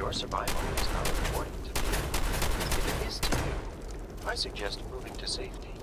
your survival is not important to me. If it is to you, I suggest moving to safety.